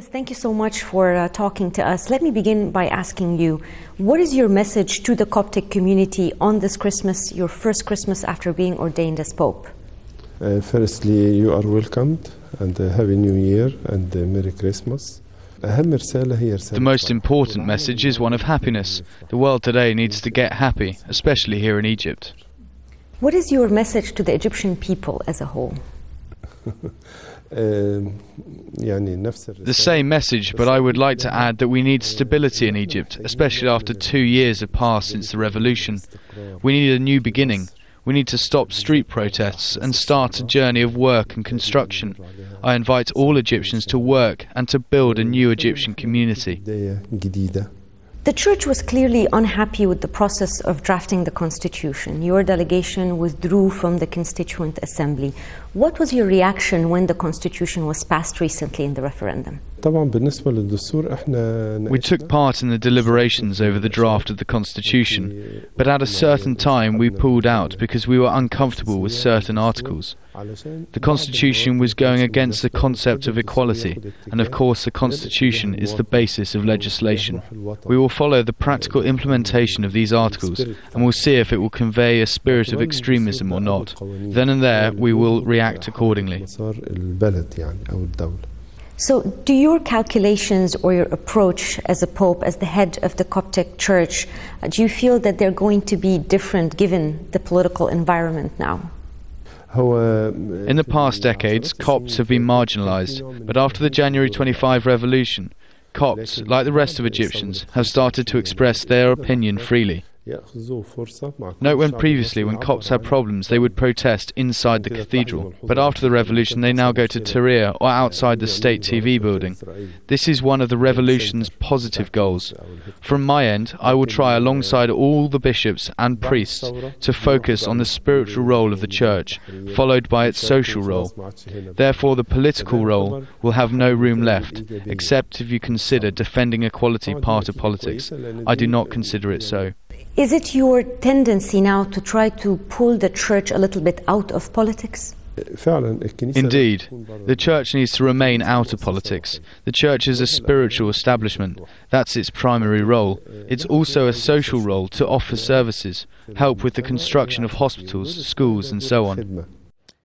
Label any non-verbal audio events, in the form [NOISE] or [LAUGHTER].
Thank you so much for uh, talking to us. Let me begin by asking you what is your message to the Coptic community on this Christmas, your first Christmas after being ordained as Pope? Uh, firstly, you are welcomed and uh, Happy New Year and uh, Merry Christmas. The most important message is one of happiness. The world today needs to get happy, especially here in Egypt. What is your message to the Egyptian people as a whole? [LAUGHS] The same message, but I would like to add that we need stability in Egypt, especially after two years have passed since the revolution. We need a new beginning. We need to stop street protests and start a journey of work and construction. I invite all Egyptians to work and to build a new Egyptian community. The church was clearly unhappy with the process of drafting the constitution. Your delegation withdrew from the Constituent Assembly. What was your reaction when the constitution was passed recently in the referendum? We took part in the deliberations over the draft of the Constitution, but at a certain time we pulled out because we were uncomfortable with certain articles. The Constitution was going against the concept of equality, and of course, the Constitution is the basis of legislation. We will follow the practical implementation of these articles and will see if it will convey a spirit of extremism or not. Then and there, we will react accordingly. So, do your calculations or your approach as a pope, as the head of the Coptic Church, uh, do you feel that they're going to be different given the political environment now? Oh, uh, In the past decades, Copts have been marginalized, but after the January 25 revolution, Copts, like the rest of Egyptians, have started to express their opinion freely. Note when previously, when Copts had problems, they would protest inside the cathedral, but after the revolution, they now go to Tahrir or outside the state TV building. This is one of the revolution's positive goals. From my end, I will try, alongside all the bishops and priests, to focus on the spiritual role of the church, followed by its social role. Therefore, the political role will have no room left, except if you consider defending equality part of politics. I do not consider it so. Is it your tendency now to try to pull the church a little bit out of politics? Indeed, the church needs to remain out of politics. The church is a spiritual establishment. That's its primary role. It's also a social role to offer services, help with the construction of hospitals, schools, and so on.